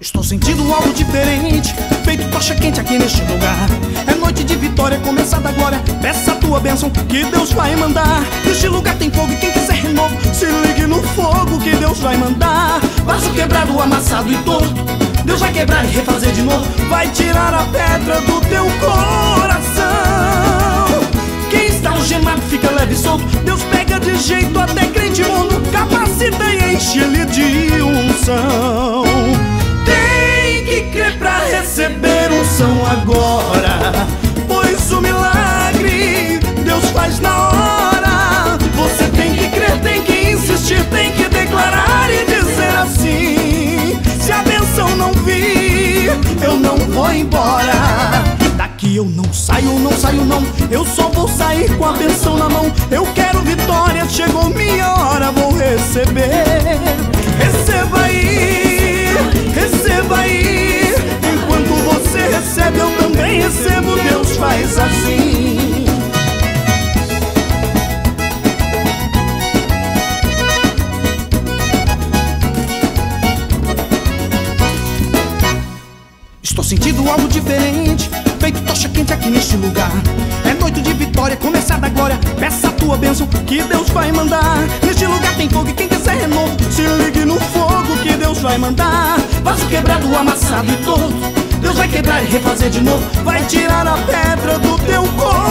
Estou sentindo algo diferente, feito tocha quente aqui neste lugar. É noite de vitória, começada agora. Peça a tua bênção que Deus vai mandar. Neste lugar tem fogo e quem quiser renovo, se ligue no fogo que Deus vai mandar. Vaso quebrado, amassado e torto. Deus vai quebrar e refazer de novo. Vai tirar a pedra do teu coração. Quem está algemado fica leve e solto. Deus pega de jeito até crente mundo. Capacita e enche ele de unção. Eu não saio, não saio não. Eu só vou sair com a benção na mão. Eu quero vitória, chegou minha hora, vou receber. Receba aí, receba aí. Enquanto você recebe, eu também recebo. Deus faz assim. Estou sentindo algo diferente, feito tocha quente aqui neste lugar. É noite de vitória, começar da glória. Peça a tua bênção que Deus vai mandar. Neste lugar tem fogo e quem quiser renovo, se ligue no fogo que Deus vai mandar. Vaso quebrado, amassado e torto. Deus vai quebrar e refazer de novo. Vai tirar a pedra do teu coração.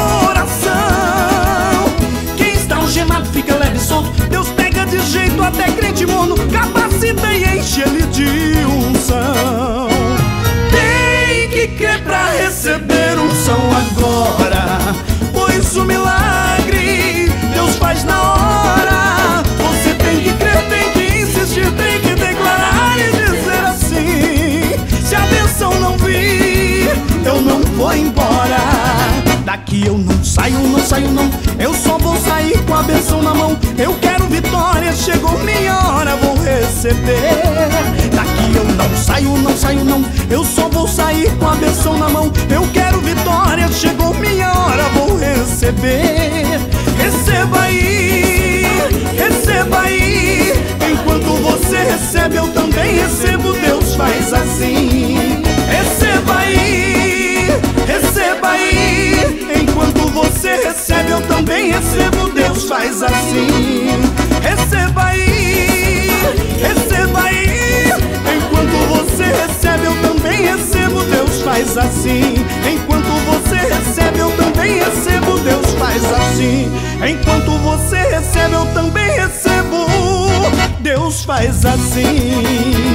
Vou embora. Daqui eu não saio, não saio não. Eu só vou sair com a benção na mão. Eu quero vitória, chegou minha hora, vou receber. Daqui eu não saio, não saio não. Eu só vou sair com a benção na mão. Eu quero vitória, chegou minha hora, vou receber. Receba aí, receba aí. Enquanto você recebe, eu também recebo. Deus faz assim. Receba aí, faz assim. Receba aí, receba aí. Enquanto você recebe, eu também recebo. Deus faz assim. Enquanto você recebe, eu também recebo. Deus faz assim. Enquanto você recebe, eu também recebo. Deus faz assim.